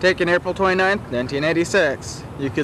Taken April 29th, 1986. You could